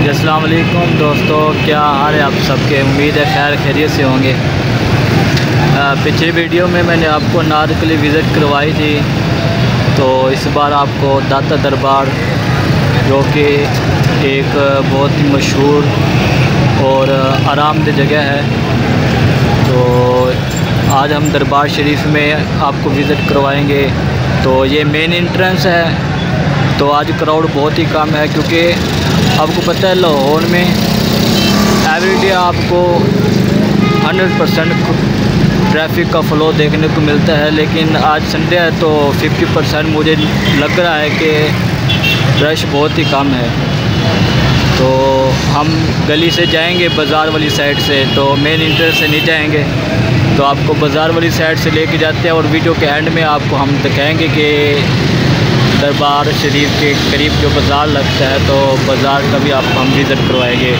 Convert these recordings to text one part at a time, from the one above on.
अस्सलाम वालेकुम दोस्तों, क्या हाल है आप सबके? उम्मीद है खैर खैरियत से होंगे। पिछली वीडियो में मैंने आपको नार के लिए विज़िट करवाई थी तो इस बार आपको दाता दरबार, जो कि एक बहुत ही मशहूर और आरामदह जगह है। तो आज हम दरबार शरीफ में आपको विज़िट करवाएँगे। तो ये मेन इंट्रेंस है तो आज क्राउड बहुत ही कम है, क्योंकि आपको पता है लाहौर में एवरीडे आपको 100 परसेंट ट्रैफ़िक का फ़्लो देखने को मिलता है, लेकिन आज संडे है तो 50 परसेंट मुझे लग रहा है कि रश बहुत ही कम है। तो हम गली से जाएँगे बाज़ार वाली साइड से तो मेन इंटर से नहीं जाएँगे। तो आपको बाज़ार वाली साइड से लेके जाते हैं और वीडियो के एंड में आपको हम दिखाएँगे कि दरबार शरीफ के करीब जो बाज़ार लगता है तो बाज़ार का भी आप हम विज़िट करवाएँगे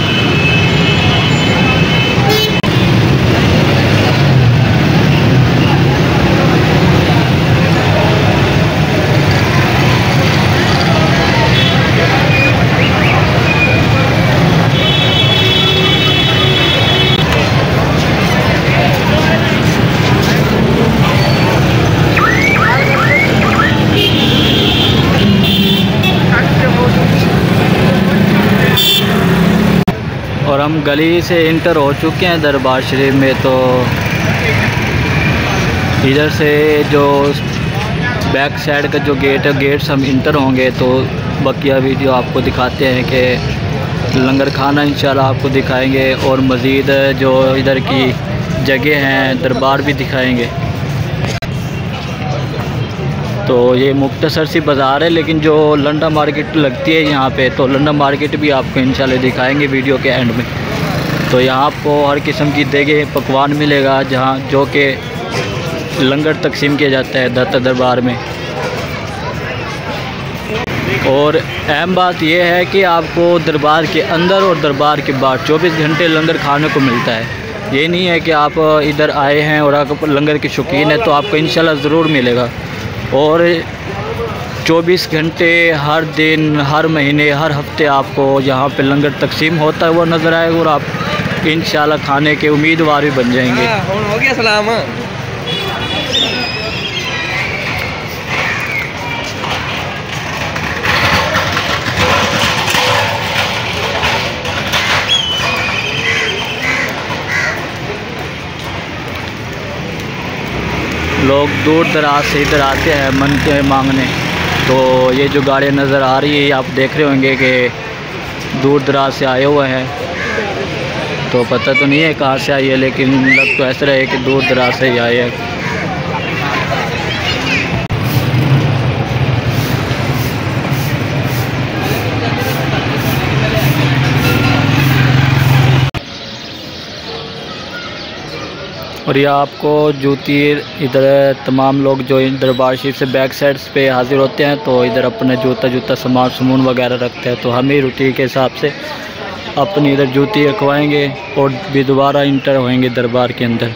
और हम गली से इंटर हो चुके हैं दरबार शरीफ में तो इधर से जो बैक साइड का जो गेट है गेट से हम इंटर होंगे तो बकिया वीडियो आपको दिखाते हैं कि लंगर खाना इंशाल्लाह आपको दिखाएँगे और मज़ीद जो इधर की जगह हैं, दरबार भी दिखाएँगे। तो ये मुख्तसर सी बाज़ार है, लेकिन जो लंडा मार्केट लगती है यहाँ पे तो लंडा मार्केट भी आपको इंशाल्लाह दिखाएँगे वीडियो के एंड में। तो यहाँ आपको हर किस्म की देगे पकवान मिलेगा, जहाँ जो कि लंगर तकसीम किया जाता है, दत्त दरबार में। और अहम बात यह है कि आपको दरबार के अंदर और दरबार के बाहर 24 घंटे लंगर खाने को मिलता है। ये नहीं है कि आप इधर आए हैं और आप लंगर के शौकीन है तो आपको इंशाल्लाह ज़रूर मिलेगा। और 24 घंटे हर दिन, हर महीने, हर हफ़्ते आपको यहाँ पे लंगर तकसीम होता हुआ नज़र आएगा और आप इन खाने के उम्मीदवार भी बन जाएँगे। हाँ, हो गया सलाम लोग दूर दराज से इधर आते हैं मन के मांगने। तो ये जो गाड़ियाँ नज़र आ रही है आप देख रहे होंगे कि दूर दराज से आए हुए हैं। तो पता तो नहीं है कहाँ से आई है, लेकिन लग तो ऐसा रहे कि दूर दराज से ही आए हैं। और यह आपको जूती इधर तमाम लोग जो दरबार शरीफ से बैक साइड्स पे हाज़िर होते हैं तो इधर अपने जूता जूता सामान समून वगैरह रखते हैं तो हम ही रूटीन के हिसाब से अपनी इधर जूती रखवाएँगे और भी दोबारा इंटर होएँगे दरबार के अंदर।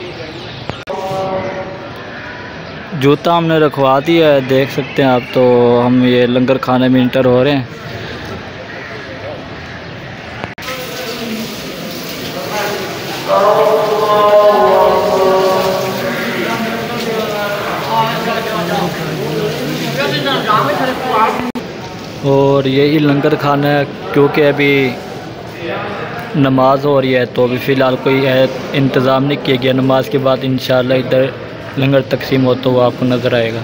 जूता हमने रखवा दिया है, देख सकते हैं आप तो हम ये लंगर खाने में इंटर हो रहे हैं। और यही लंगर खाना है, क्योंकि अभी नमाज़ हो रही है तो अभी फ़िलहाल कोई इंतज़ाम नहीं किया गया। नमाज़ के बाद इन इधर लंगर तकसीम हो तो वो आपको नज़र आएगा।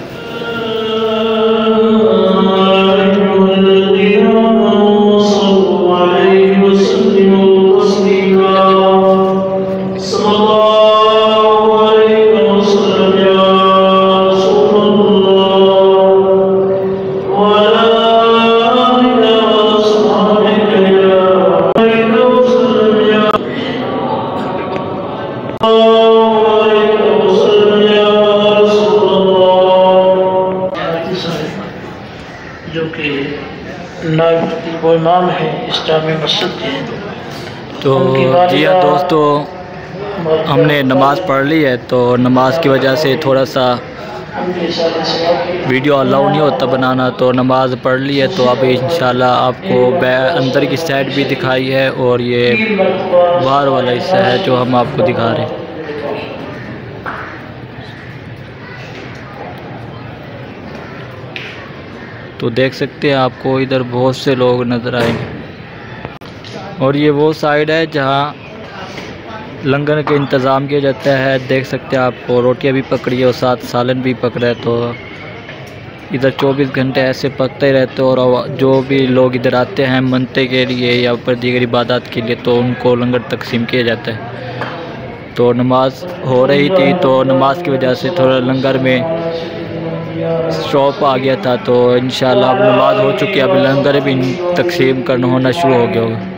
दोस्तों, हमने नमाज़ पढ़ ली है तो नमाज़ की वजह से थोड़ा सा वीडियो अलाउ नहीं होता बनाना तो नमाज़ पढ़ ली है तो अब इन आपको अंदर की साइड भी दिखाई है और ये बाहर वाला हिस्सा है जो हम आपको दिखा रहे हैं। तो देख सकते हैं आपको, इधर बहुत से लोग नज़र आएँगे। और ये वो साइड है जहाँ लंगर के इंतज़ाम किया जाता है। देख सकते हैं आपको रोटियाँ भी पकड़ी है और साथ सालन भी पकड़ा है तो इधर 24 घंटे ऐसे पकते ही रहते और जो भी लोग इधर आते हैं मनते के लिए या पर दीगर इबादत के लिए तो उनको लंगर तकसीम किया जाता है। तो नमाज़ हो रही थी तो नमाज़ की वजह से थोड़ा लंगर में शॉप आ गया था तो इन अब नमाज़ हो चुकी है। अब लंगर भी तकसीम करना होना शुरू हो गया होगा।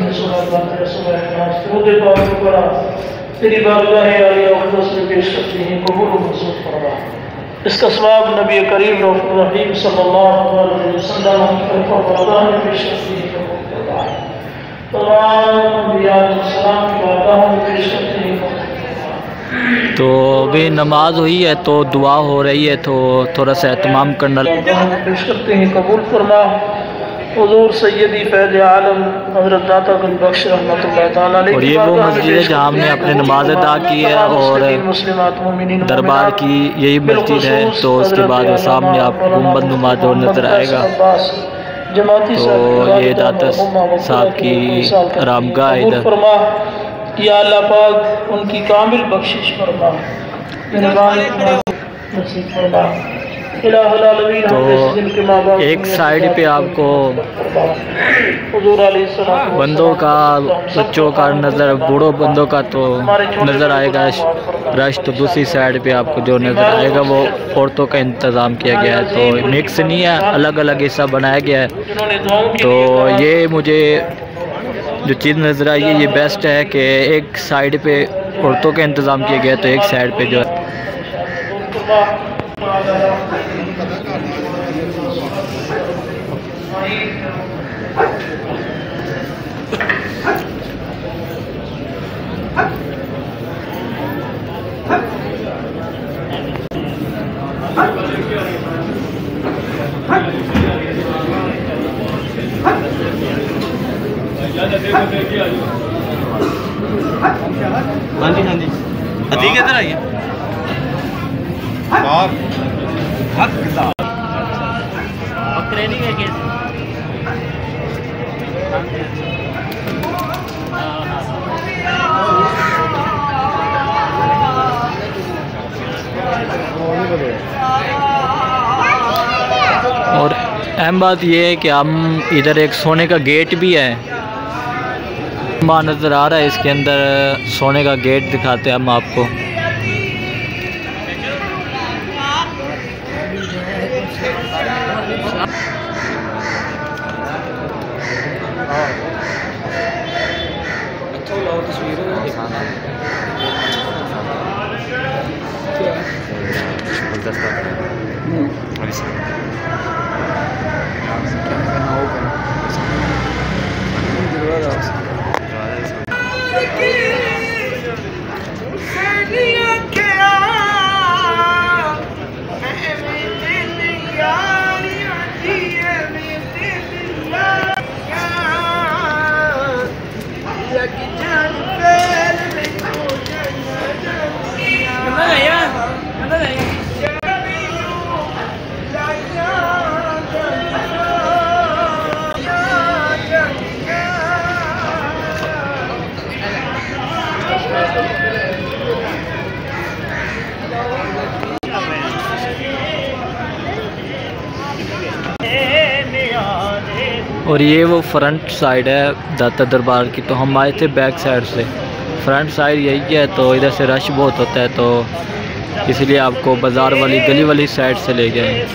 ने सुना बात सुना नाज खुद पाक करा तेरी बारगाह है आलिया अक़दस में पेश करते हैं कबूल और मंजूर फरमा इसका सवाब नबी करीम रहीम सल्लल्लाहु अलैहि वसल्लम की तरफ बारगाह में पेश करते हैं कबूल फरमा तमाम अंबिया सलाम की बारगाह में पेश करते हैं कबूल तो अभी नमाज़ हुई है तो दुआ हो रही है तो थोड़ा सा एहतमाम करना। पेश करते हैं कबूल फरमा। हजूर सैदी फैज आलम हज़रत दाता बख्श रहमत और ये वो मस्जिद है जहाँ हमने अपने नमाज़ अदा की है और दरबार की यही मस्जिद है तो उसके बाद वो सामने आपको गुंबद नुमा जो नज़र आएगा। तो ये दाता साहब की आरामगाह है इधर। या अल्लाह पाक उनकी कामिल बख्शिश फरमा। तो माँ बाप एक साइड पे आपको बंदों का बच्चों का नज़र बूढ़ों बंदों का तो नज़र आएगा। रश तो दूसरी साइड पे आपको जो नज़र आएगा वो औरतों का इंतज़ाम किया गया है। तो मिक्स नहीं है अलग अलग हिस्सा बनाया गया है। तो ये मुझे जो चीज़ नज़र आई है, ये बेस्ट है कि एक साइड पे औरतों का इंतज़ाम किया गया तो एक साइड पे जो है। हाँ जी हाँ जी। अतीक इधर आइए। बकरे नहीं है और अहम बात यह है कि हम इधर एक सोने का गेट भी है। वहाँ नज़र आ रहा है इसके अंदर सोने का गेट दिखाते हैं हम आपको। और ये वो फ्रंट साइड है दाता दरबार की तो हम आए थे बैक साइड से। फ्रंट साइड यही है तो इधर से रश बहुत होता है तो इसलिए आपको बाज़ार वाली, गली वाली साइड से ले गए।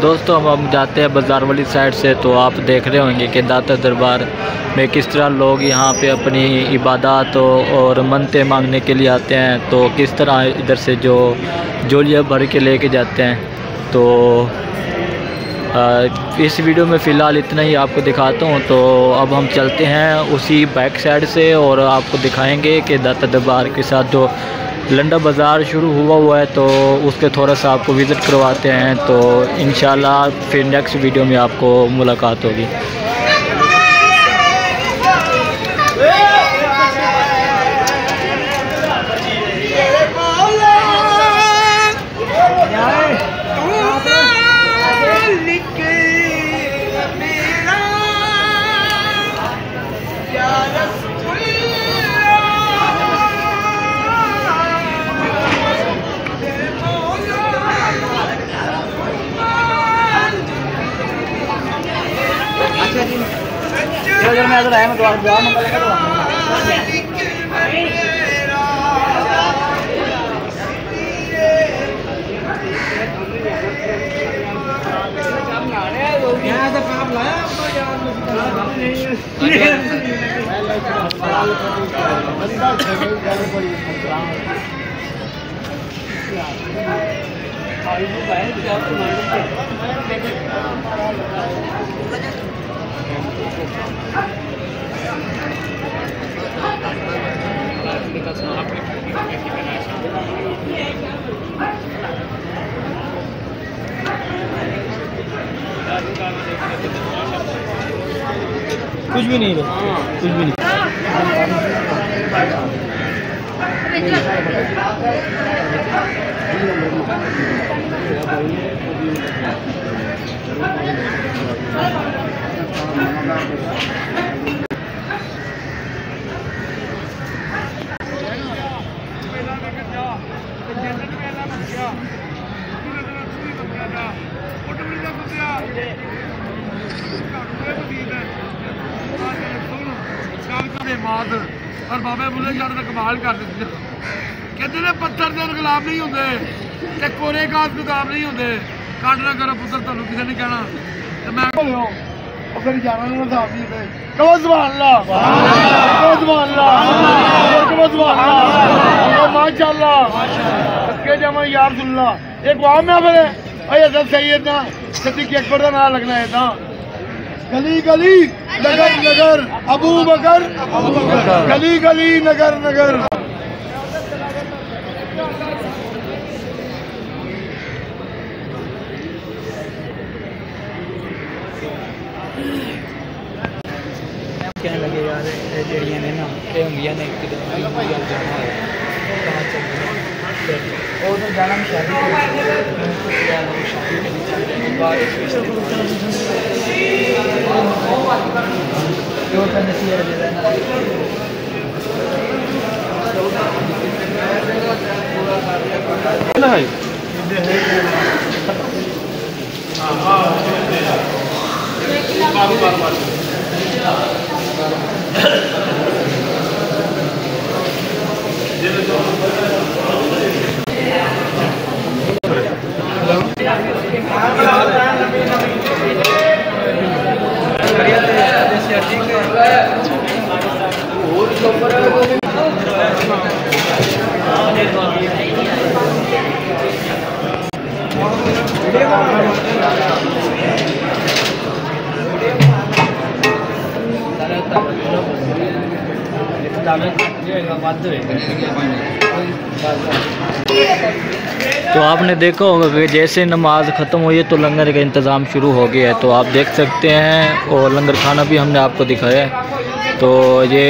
दोस्तों हम हम जाते हैं बाज़ार वाली साइड से तो आप देख रहे होंगे कि दाता दरबार में किस तरह लोग यहाँ पे अपनी इबादत और मनते मांगने के लिए आते हैं। तो किस तरह इधर से जो जोलिया भर के लेके जाते हैं। तो इस वीडियो में फ़िलहाल इतना ही आपको दिखाता हूँ तो अब हम चलते हैं उसी बैक साइड से और आपको दिखाएँगे कि दाता दरबार के साथ जो लंडा बाज़ार शुरू हुआ हुआ है तो उसके थोड़ा सा आपको विज़िट करवाते हैं तो इन फिर नेक्स्ट वीडियो में आपको मुलाकात होगी। अगर आया मैं दोबारा मंगा लेगा यहाँ से पाप लाया कुछ भी नहीं कुछ भी नहीं। ਦੇ ਮਾਦ ਔਰ ਬਾਬੇ ਬੁੱਲੇ ਸ਼ਾਹ ਦਾ ਕਮਾਲ ਕਰ ਦਿੱਤੀ ਕਹਿੰਦੇ ਨੇ ਪੱਥਰ ਦੇ ਗੁਲਾਬ ਨਹੀਂ ਹੁੰਦੇ ਤੇ ਕੋਰੇ ਕਾਸ ਗੁਲਾਬ ਨਹੀਂ ਹੁੰਦੇ ਕੱਢ ਨਾ ਕਰੋ ਪੁੱਤਰ ਤੁਹਾਨੂੰ ਕਿਸੇ ਨੇ ਕਹਿਣਾ ਤੇ ਮੈਂ ਬੋਲਿਓ ਉਹ ਫਿਰ ਜਾਣਾ ਨਾ ਸਾਹਿਬ ਜੀ ਤੇ ਕਹੋ ਸੁਭਾਨ ਅੱਲਾ ਕਹੋ ਸੁਭਾਨ ਅੱਲਾ ਕਹੋ ਸੁਭਾਨ ਅੱਲਾ ਮਾਸ਼ਾਅੱਲਾ। ਸੱਕੇ ਜਮਾ ਯਾਰ ਸੁਨਲਾ ਇੱਕ ਵਾਹ ਮੈਂ ਫਿਰ। ਅਏ ਅਜ਼ਰ ਸੈਯਦ ਸਦੀਕ ਅਕਬਰ ਦਾ ਨਾਮ ਲੱਗਣਾ ਹੈ ਤਾਂ गली गली नगर नगर अबू बकर गली गली नगर नगर ਕਹਿਣ ਲੱਗੇ ਯਾਰ ਇਹ ਜਿਹੜੀਆਂ ਨੇ ਨਾ ਇਹ ਹੁੰਦੀਆਂ ਨੇ ਇੱਕ ਦਿਨ ਦੀ ਗੱਲ ਜਾਣਾ ਹੋਇਆ ਤਾਂ ਚੱਲਦੇ ਉਹ ਤਾਂ ਜਾਣਾ ਮੈਂ ਸ਼ਾਦੀ はい。तो आपने देखा होगा कि जैसे नमाज़ ख़त्म हुई है तो लंगर का इंतज़ाम शुरू हो गया है। तो आप देख सकते हैं और लंगर खाना भी हमने आपको दिखाया है। तो ये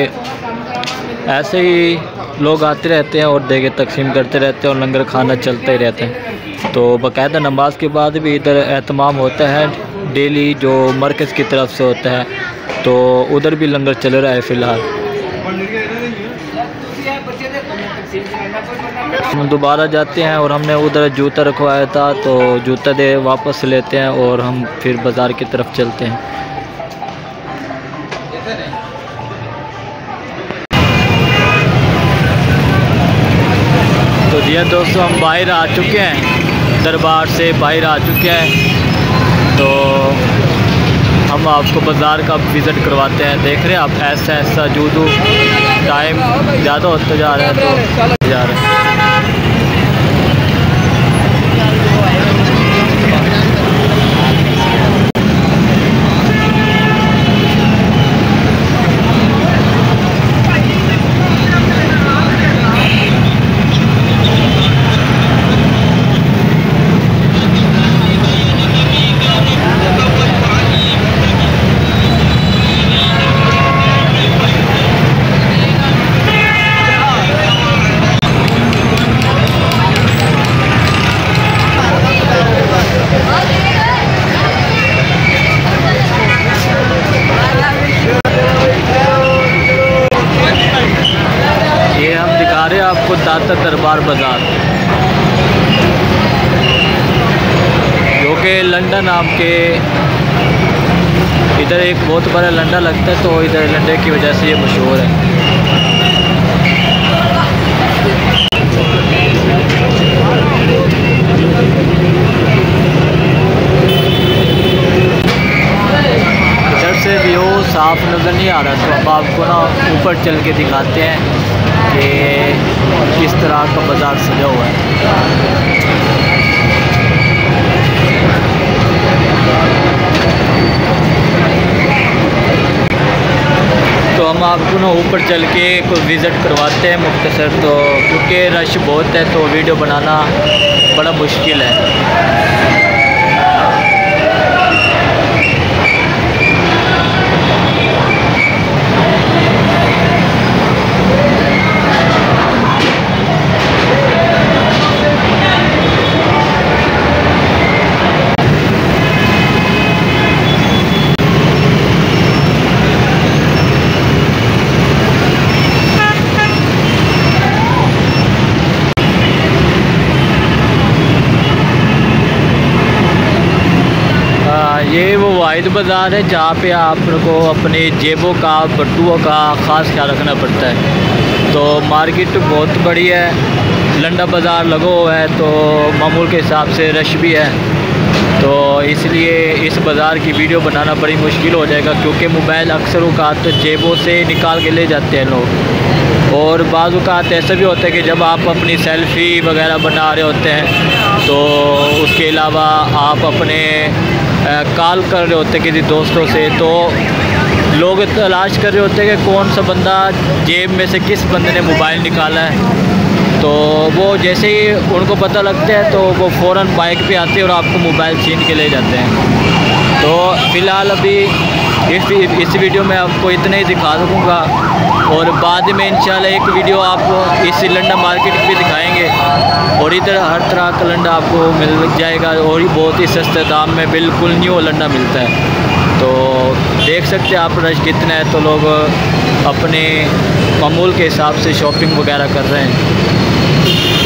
ऐसे ही लोग आते रहते हैं और देगे तकसीम करते रहते हैं और लंगर खाना चलते ही रहते हैं। तो बाकायदा नमाज़ के बाद भी इधर एहतमाम होता है, डेली जो मरकज़ की तरफ़ से होता है। तो उधर भी लंगर चल रहा है फ़िलहाल। हम दोबारा जाते हैं और हमने उधर जूता रखवाया था तो जूता दे वापस लेते हैं और हम फिर बाज़ार की तरफ़ चलते हैं। तो जी हाँ दोस्तों, हम बाहर आ चुके हैं, दरबार से बाहर आ चुके हैं। तो हम आपको बाज़ार का विज़िट करवाते हैं। देख रहे हैं आप ऐसा ऐसा जूदू टाइम ज़्यादा होता जा रहा है तो जा रहा है ये हम दिखा रहे हैं दाता दरबार बाज़ार। जो कि लंदन आपके, इधर एक बहुत बड़ा लंडा लगता है तो इधर लंडे की वजह से ये मशहूर है। साफ़ नज़र नहीं आ रहा तो अब आपको ना ऊपर चल के दिखाते हैं। कि किस तरह का बाज़ार सजा हुआ है। तो हम आपको ना ऊपर चल के कोई विज़िट करवाते हैं मुख्तसर तो क्योंकि रश बहुत है तो वीडियो बनाना बड़ा मुश्किल है आ, ये वो वाहिद बाज़ार है, जहाँ पे आपको अपनी जेबों का बटुओं का ख़ास ख्याल रखना पड़ता है। तो मार्केट बहुत बड़ी है लंडा बाज़ार लगा हुआ है तो मामूल के हिसाब से रश भी है। तो इसलिए इस बाज़ार की वीडियो बनाना बड़ी मुश्किल हो जाएगा, क्योंकि मोबाइल अक्सर अवकात जेबों से निकाल के ले जाते हैं लोग। और बाज़ अवकात ऐसा भी होता है कि जब आप अपनी सेल्फ़ी वगैरह बना रहे होते हैं तो उसके अलावा आप अपने कॉल कर रहे होते किसी दोस्तों से तो लोग तलाश कर रहे होते कि कौन सा बंदा जेब में से किस बंदे ने मोबाइल निकाला है। तो वो जैसे ही उनको पता लगता है तो वो फ़ौर बाइक पे आते हैं और आपको मोबाइल छीन के ले जाते हैं। तो फ़िलहाल अभी इस इस वीडियो में आपको इतना ही दिखा सकूँगा। और बाद में इंशाल्लाह एक वीडियो आपको इस लंडा मार्केट भी दिखाएँगे। और इधर हर तरह का लंडा आपको मिल जाएगा और बहुत ही सस्ते दाम में बिल्कुल न्यू लंडा मिलता है। तो देख सकते हैं आप रश कितना है तो लोग अपने मामूल के हिसाब से शॉपिंग वगैरह कर रहे हैं।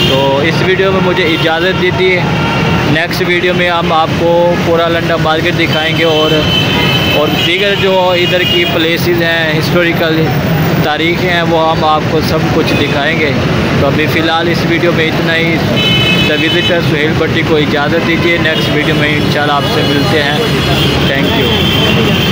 तो इस वीडियो में मुझे इजाज़त दीजिए। नेक्स्ट वीडियो में हम आपको पूरा लंडा मार्केट दिखाएँगे और और दीगर जो इधर की प्लेसेस हैं हिस्टोरिकल तारीख हैं, वो हम आपको सब कुछ दिखाएँगे। तो अभी फ़िलहाल इस वीडियो में इतना ही। द विज़िटर सुहेल भट्टी को इजाज़त दीजिए। नेक्स्ट वीडियो में इन आपसे मिलते हैं। Thank you